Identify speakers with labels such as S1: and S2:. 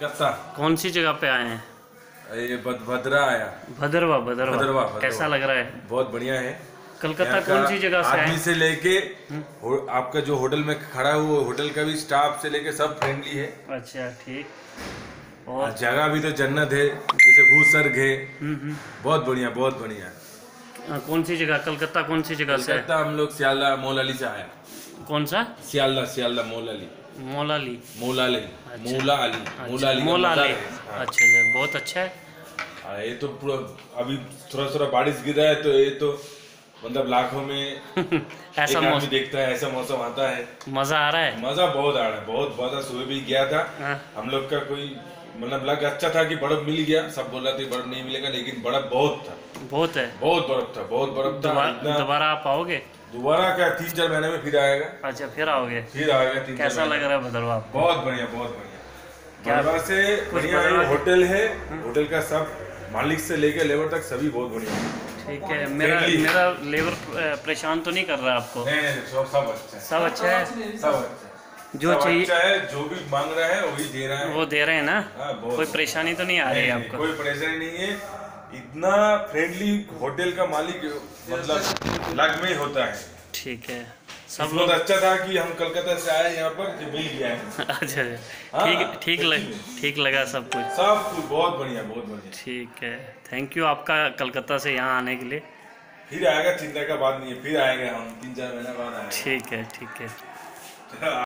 S1: कलकत्ता।
S2: कौन सी जगह पे आए हैं?
S1: ये भद्रा आया।
S2: भद्रवा भद्रवा।
S1: भदरवा।
S2: कैसा लग रहा है?
S1: बहुत बढ़िया है।
S2: कलकत्ता कौन सी जगह से
S1: आदमी
S2: हम्म।
S1: से लेके आपका जो होटल में खड़ा हुआ होटल का भी स्टाफ से लेके सब फ्रेंडली है।
S2: अच्छा ठीक। और?
S1: जगह भी तो जन्नत है जैसे भूसर्ग है।
S2: हम्म, हम्म।
S1: बहुत बढ़िया बहुत बढ़िया।
S2: कौन सी जगह कलकत्ता कौन सी जगह से?
S1: कलकत्ता हम लोग सियाला मोलाली से आया
S2: कौन सा?
S1: सियाला सियाला मोलाली
S2: मौलाली।
S1: मोलाली। मोला अली मोला अली
S2: मोला
S1: मज़ार
S2: ले
S1: हाँ।
S2: अच्छा अच्छा बहुत अच्छा है।
S1: हाँ, ये तो पूरा अभी थोड़ा थोड़ा बारिश गिर है तो ये तो मतलब लाखों में
S2: ऐसा मौसम।
S1: देखता है ऐसा मौसम आता है।
S2: मज़ा आ रहा है?
S1: मज़ा बहुत आ रहा है बहुत मज़ा सुबह भी गया था।
S2: हाँ,
S1: हम लोग का कोई मतलब लग अच्छा था कि बर्फ़ मिल गया। सब बोल रहे थे बर्फ़ नहीं मिलेगा लेकिन बर्फ़ बहुत था।
S2: बहुत है।
S1: बहुत बर्फ़ था बहुत बर्फ़ था।
S2: दोबारा आप आओगे?
S1: दोबारा क्या तीन चार महीने में फिर आएगा?
S2: अच्छा फिर आओगे?
S1: फिर आएगा तीन
S2: कैसा लग रहा है आपको?
S1: बहुत बढ़िया बहुत बढ़िया। से बढ़िया होटल है होटल का सब मालिक से लेकर लेबर तक सभी बहुत बढ़िया है।
S2: ठीक है मेरा मेरा लेबर परेशान तो नहीं कर रहा आपको?
S1: सब सब अच्छा है।
S2: सब अच्छा है?
S1: सब अच्छा
S2: जो चाहिए
S1: अच्छा है जो भी मांग रहा है वही दे रहा है।
S2: वो दे रहे हैं ना?
S1: हाँ,
S2: कोई परेशानी तो नहीं आ रही है आपको?
S1: कोई परेशानी नहीं है। इतना फ्रेंडली होटल का मालिक मतलब लग में होता है।
S2: ठीक है। सब लोग
S1: अच्छा था कि हम कलकत्ता से आए यहाँ पर कि मिल गया है।
S2: अच्छा
S1: हाँ,
S2: ठीक ठीक लग ठीक लगा सब कुछ।
S1: सब कुछ बहुत बढ़िया बहुत बढ़िया।
S2: ठीक है। थैंक यू आपका कलकत्ता से यहाँ आने के लिए।
S1: फिर आएगा चिंता का बात नहीं है। फिर आएँगे हम तीन चार महीने बाद आएँगे।
S2: ठीक है ठीक है।